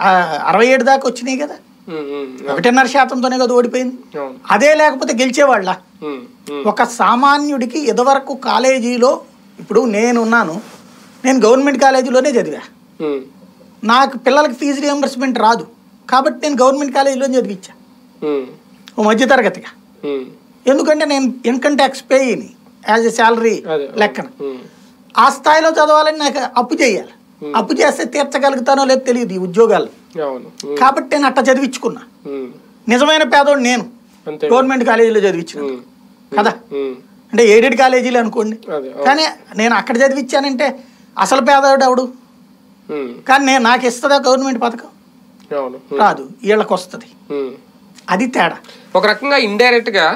అరవై ఏడు దాకా వచ్చినాయి కదా. ఒకటిన్నర శాతంతోనే కదా ఓడిపోయింది. అదే లేకపోతే గెలిచేవాళ్ళ? ఒక సామాన్యుడికి ఇదివరకు కాలేజీలో ఇప్పుడు నేనున్నాను నేను గవర్నమెంట్ కాలేజీలోనే చదివా. నాకు పిల్లలకి ఫీజు రియంబర్స్మెంట్ రాదు. కాబట్టి నేను గవర్నమెంట్ కాలేజీలో చదివించా ఓ మధ్యతరగతిగా. ఎందుకంటే నేను ఇన్కమ్ ట్యాక్స్ పేయిని యాజ్ ఎ శాలరీ లెక్కన. ఆ స్థాయిలో చదవాలని నాకు అప్పు చేయాలి. అప్పు చేస్తే తీర్చగలుగుతానో లేదో తెలియదు ఈ ఉద్యోగాలు. ఉమ్, కాబట్టి నేను అట్ట చదివించుకున్నా. ఉమ్, నిజమైన పేదోడు నేను. గవర్నమెంట్ కాలేజీలో చదివించిన కదా? అంటే ఎయిడెడ్ కాలేజీలు అనుకోండి. కానీ నేను అక్కడ చదివించానంటే అసలు పేదవాడు ఎవడు? కానీ నేను నాకు ఇస్తుందా గవర్నమెంట్ పథకం? రాదు. వీళ్ళకి వస్తుంది. అది తేడా. ఒక రకంగా ఇండైరెక్ట్గా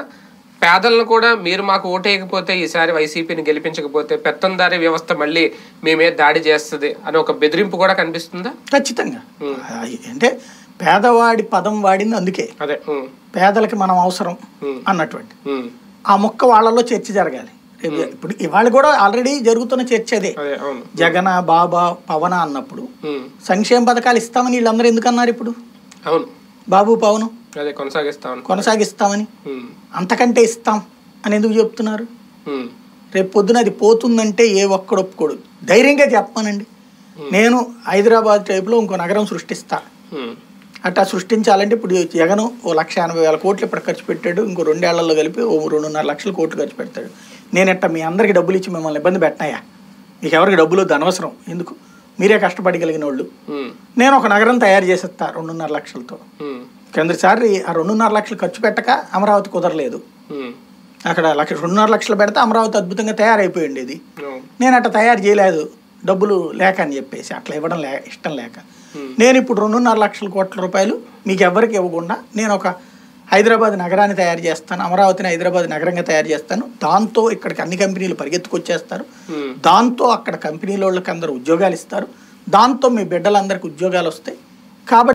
పేదలను కూడా మీరు మాకు ఓటేయకపోతే ఈసారి వైసీపీని గెలిపించకపోతే పెత్తందారీ వ్యవస్థ మళ్ళీ మీ మీద దాడి చేస్తుంది అని ఒక బెదిరింపు కూడా కనిపిస్తుందా? ఖచ్చితంగా. అంటే పేదవాడి పదం వాడింది అందుకే. అదే పేదలకి మనం అవసరం. అన్నటువంటి. ఆ మొక్క వాళ్ళలో చర్చ జరగాలి. ఇప్పుడు ఇవాళ కూడా ఆల్రెడీ జరుగుతున్న చర్చ అదే. జగన బాబా పవన అన్నప్పుడు సంక్షేమ పథకాలు ఇస్తామని వీళ్ళందరూ ఎందుకన్నారు ఇప్పుడు? అవును. బాబు పవన్? అదే కొనసాగిస్తాను కొనసాగిస్తామని? అంతకంటే ఇస్తాం అని ఎందుకు చెప్తున్నారు? రేపు పొద్దున అది పోతుందంటే ఏ ఒక్కడు ఒప్పుకోడు. ధైర్యంగా చెప్పానండి నేను హైదరాబాద్ టైప్లో ఇంకో నగరం సృష్టిస్తా. అట్టా సృష్టించాలంటే ఇప్పుడు జగన్ ఓ లక్ష ఎనభై వేల కోట్లు ఇప్పుడు ఖర్చు పెట్టాడు. ఇంకో రెండేళ్ళలో కలిపి ఓ రెండున్నర లక్షల కోట్లు ఖర్చు పెడతాడు. నేను ఇట్ట మీ అందరికి డబ్బులు ఇచ్చి మిమ్మల్ని ఇబ్బంది పెట్టనాయా మీకు ఎవరికి డబ్బులు అనవసరం. ఎందుకు? మీరే కష్టపడగలిగిన వాళ్ళు నేను ఒక నగరం తయారు చేసేస్తా రెండున్నర లక్షలతో. ఉమ్, కిందసారి ఆ రెండున్నర లక్షలు ఖర్చు పెట్టక అమరావతి కుదరలేదు. అక్కడ లక్ష రెండున్నర లక్షలు పెడితే అమరావతి అద్భుతంగా తయారైపోయింది ఇది. అవును. నేను అట్లా తయారు చేయలేదు. డబ్బులు లేక అని చెప్పేసి అట్లా ఇవ్వడం లే ఇష్టం లేక. నేను ఇప్పుడు రెండున్నర లక్షల కోట్ల రూపాయలు మీకు ఎవరికి ఇవ్వకుండా నేను ఒక హైదరాబాద్ నగరాన్ని తయారు చేస్తాను అమరావతిని హైదరాబాద్ నగరంగా తయారు చేస్తాను. దాంతో ఇక్కడికి అన్ని కంపెనీలు పరిగెత్తుకొచ్చేస్తారు. దాంతో అక్కడ కంపెనీల వాళ్ళకి అందరూ ఉద్యోగాలు ఇస్తారు. దాంతో మీ బిడ్డలందరికీ ఉద్యోగాలు వస్తాయి. కాబట్టి